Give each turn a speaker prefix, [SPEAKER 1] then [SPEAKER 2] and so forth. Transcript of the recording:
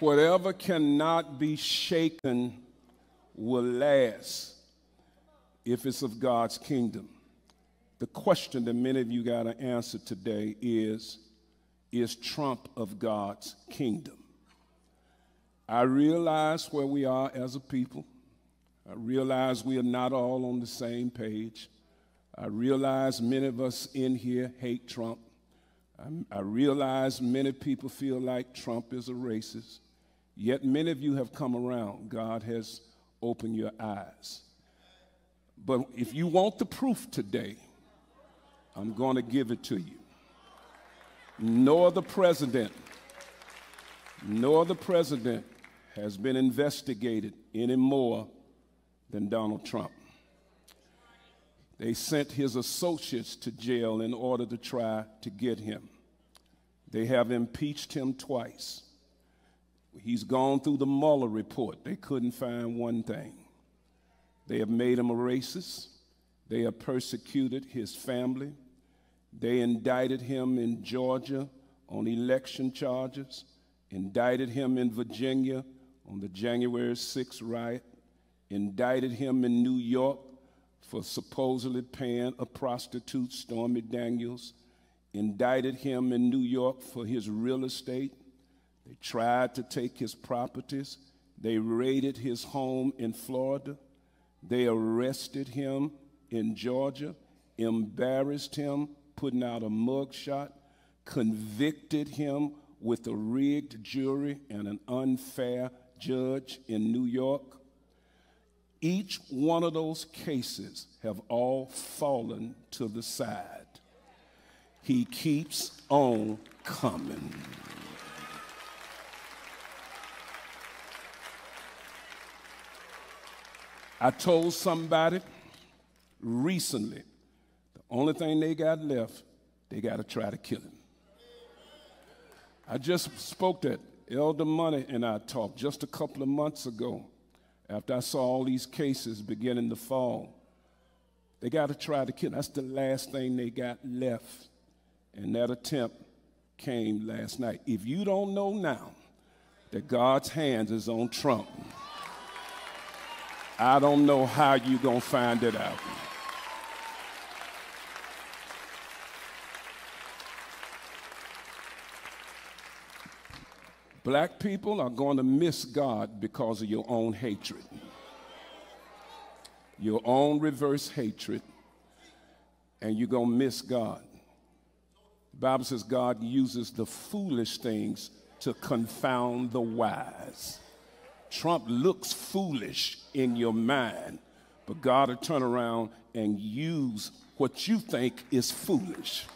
[SPEAKER 1] Whatever cannot be shaken will last if it's of God's kingdom. The question that many of you got to answer today is Is Trump of God's kingdom? I realize where we are as a people. I realize we are not all on the same page. I realize many of us in here hate Trump. I, I realize many people feel like Trump is a racist. Yet many of you have come around. God has opened your eyes. But if you want the proof today, I'm going to give it to you. No other president, no other president has been investigated any more than Donald Trump. They sent his associates to jail in order to try to get him. They have impeached him twice. He's gone through the Mueller report. They couldn't find one thing. They have made him a racist. They have persecuted his family. They indicted him in Georgia on election charges, indicted him in Virginia on the January 6th riot, indicted him in New York for supposedly paying a prostitute, Stormy Daniels, indicted him in New York for his real estate. They tried to take his properties. They raided his home in Florida. They arrested him in Georgia, embarrassed him, putting out a mugshot, convicted him with a rigged jury and an unfair judge in New York. Each one of those cases have all fallen to the side. He keeps on coming. I told somebody recently the only thing they got left, they got to try to kill him. I just spoke that Elder Money and I talked just a couple of months ago after I saw all these cases beginning to fall. They got to try to kill. That's the last thing they got left. And that attempt came last night. If you don't know now that God's hands is on Trump, I don't know how you're going to find it out. Black people are going to miss God because of your own hatred, your own reverse hatred, and you're going to miss God. The Bible says God uses the foolish things to confound the wise. Trump looks foolish in your mind, but God will turn around and use what you think is foolish